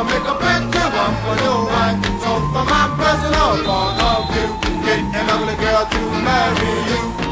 I'll make a picture one for your wife. So for my personal part of you, get an ugly girl to marry you.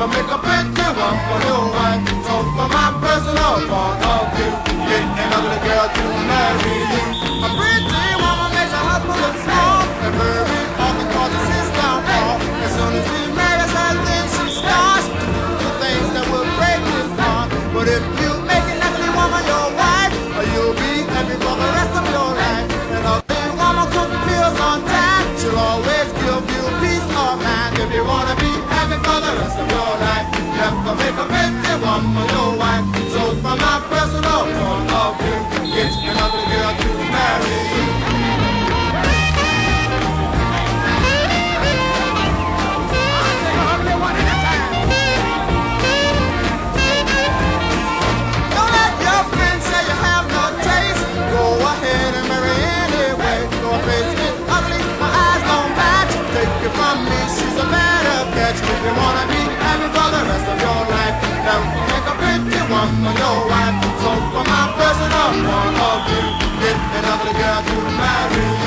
But make a picture one for new one. So for my personal part. mama, no wife. So it's my personal point of view. It's another girl to marry. for your wife. So for my personal one of you, get another girl to marry.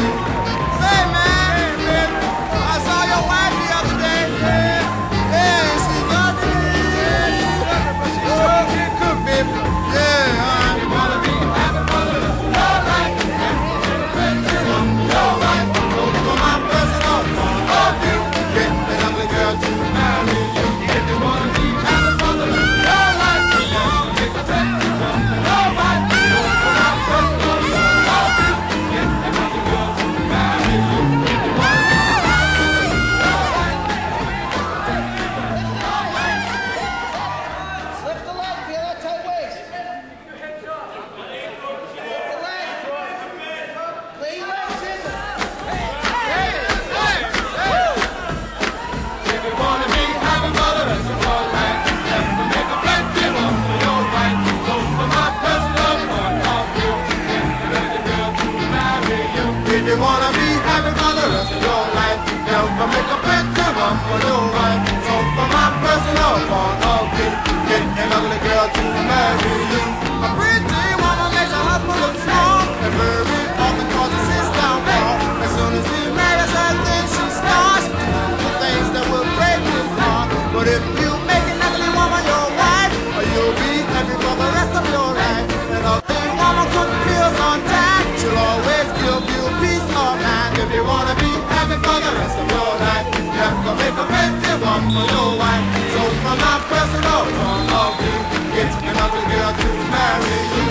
my personal one of you. It's another girl to marry you.